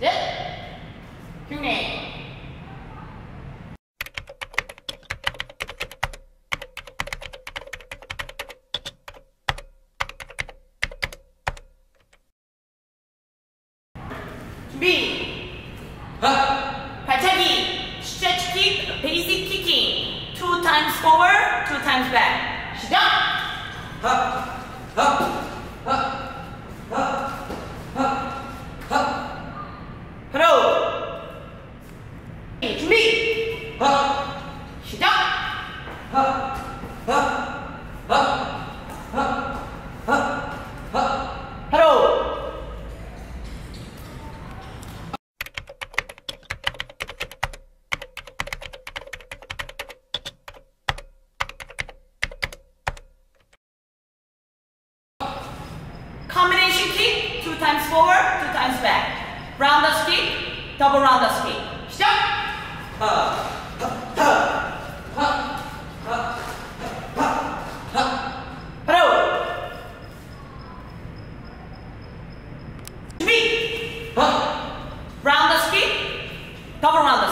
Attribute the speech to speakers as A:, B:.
A: 넷 흉내 준비 발차기 stretch kick basic kicking two times forward two times back 시작 바 Combination kick two times forward two times back. Roundhouse kick double roundhouse kick. 시작 kick double